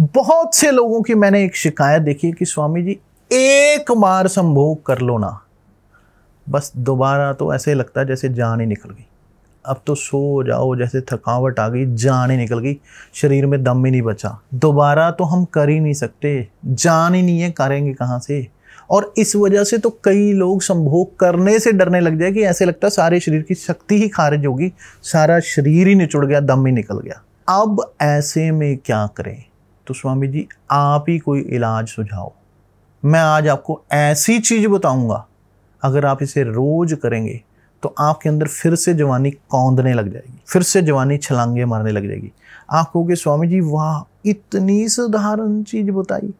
बहुत से लोगों की मैंने एक शिकायत देखी कि स्वामी जी, एक बार संभोग कर लो ना। बस दोबारा तो ऐसे लगता है जैसे जान ही निकल गई। अब तो सो जाओ, जैसे थकावट आ गई, जान ही निकल गई। शरीर में दम ही नहीं बचा। दोबारा तो हम कर ही नहीं सकते। जान ही नहीं है करेंगे कहाँ से। और इस वजह से तो कई लोग संभोग करने से डरने लग जाए कि ऐसे लगता सारे शरीर की शक्ति ही खारिज होगी, सारा शरीर ही निचुड़ गया, दम ही निकल गया। अब ऐसे में क्या करें? तो स्वामी जी, आप ही कोई इलाज सुझाओ। मैं आज आपको ऐसी चीज़ बताऊँगा, अगर आप इसे रोज करेंगे तो आपके अंदर फिर से जवानी कौंदने लग जाएगी, फिर से जवानी छलांगे मारने लग जाएगी। आप कहोगे, स्वामी जी, वाह, इतनी साधारण चीज़ बताई।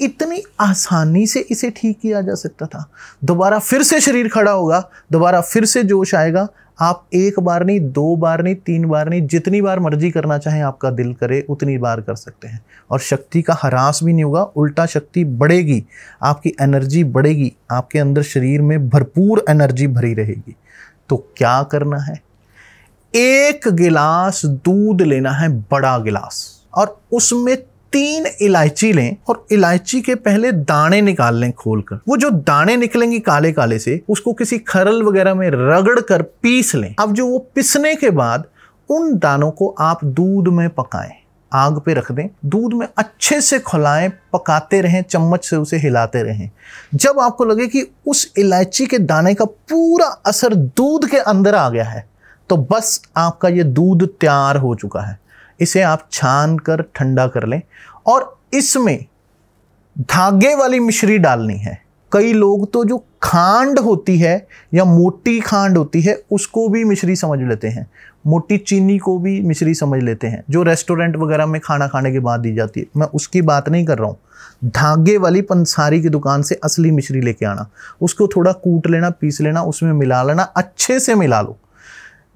इतनी आसानी से इसे ठीक किया जा सकता था। दोबारा फिर से शरीर खड़ा होगा, दोबारा फिर से जोश आएगा। आप एक बार नहीं, दो बार नहीं, तीन बार नहीं, जितनी बार मर्ज़ी करना चाहें, आपका दिल करे, उतनी बार कर सकते हैं। और शक्ति का हरास भी नहीं होगा, उल्टा शक्ति बढ़ेगी, आपकी एनर्जी बढ़ेगी, आपके अंदर शरीर में भरपूर एनर्जी भरी रहेगी। तो क्या करना है? एक गिलास दूध लेना है, बड़ा गिलास। और उसमें तीन इलायची लें और इलायची के पहले दाने निकाल लें खोलकर। वो जो दाने निकलेंगे काले काले से, उसको किसी खरल वगैरह में रगड़ कर पीस लें। अब जो वो पिसने के बाद, उन दानों को आप दूध में पकाएँ। आग पे रख दें। दूध में अच्छे से खुलाएँ, पकाते रहें, चम्मच से उसे हिलाते रहें। जब आपको लगे कि उस इलायची के दाने का पूरा असर दूध के अंदर आ गया है तो बस आपका ये दूध तैयार हो चुका है। इसे आप छान कर, ठंडा कर लें। और इसमें धागे वाली मिश्री डालनी है। कई लोग तो जो खांड होती है या मोटी खांड होती है, उसको भी मिश्री समझ लेते हैं। मोटी चीनी को भी मिश्री समझ लेते हैं। जो रेस्टोरेंट वगैरह में खाना खाने के बाद दी जाती है। मैं उसकी बात नहीं कर रहा हूँ। धागे वाली पंसारी की दुकान से असली मिश्री लेके आना। उसको थोड़ा कूट लेना, पीस लेना, उसमें मिला लेना, अच्छे से मिला लो।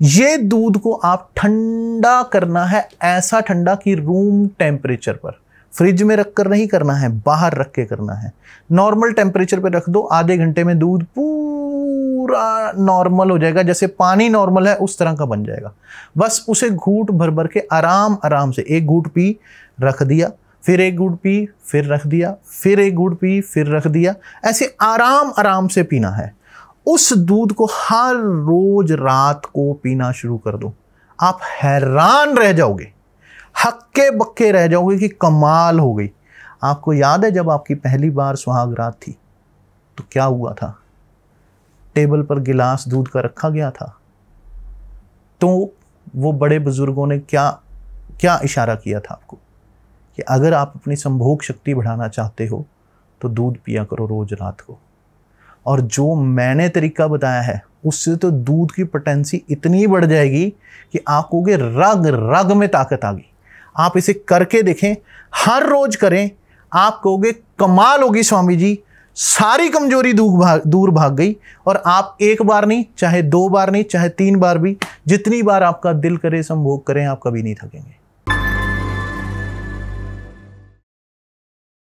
ये दूध को आप ठंडा करना है ऐसा ठंडा कि रूम टेम्परेचर पर। फ्रिज में रख कर नहीं करना है, बाहर रख के करना है। नॉर्मल टेम्परेचर पर रख दो, आधे घंटे में दूध पूरा नॉर्मल हो जाएगा, जैसे पानी नॉर्मल है, उस तरह का बन जाएगा। बस उसे घूट भर भर के आराम आराम से एक घूट पी, रख दिया, फिर एक घूट पी, फिर रख दिया, फिर एक घूट पी, फिर रख दिया। ऐसे आराम आराम से पीना है। उस दूध को हर रोज रात को पीना शुरू कर दो। आप हैरान रह जाओगे, हक्के बक्के रह जाओगे कि कमाल हो गई। आपको याद है जब आपकी पहली बार सुहाग रात थी तो क्या हुआ था? टेबल पर गिलास दूध का रखा गया था। तो वो बड़े बुज़ुर्गों ने क्या क्या इशारा किया था आपको? कि अगर आप अपनी संभोग शक्ति बढ़ाना चाहते हो तो दूध पिया करो रोज रात को। और जो मैंने तरीका बताया है, उससे तो दूध की पोटेंसी इतनी बढ़ जाएगी कि आप कहोगे रग रग में ताकत आ गई आप इसे करके देखें, हर रोज करें, आप कहोगे, कमाल होगी स्वामी जी। सारी कमज़ोरी दूर भाग दूर भाग गई और आप एक बार नहीं, चाहे दो बार नहीं, चाहे तीन बार भी, जितनी बार आपका दिल करे, संभोग करें, आप कभी नहीं थकेंगे।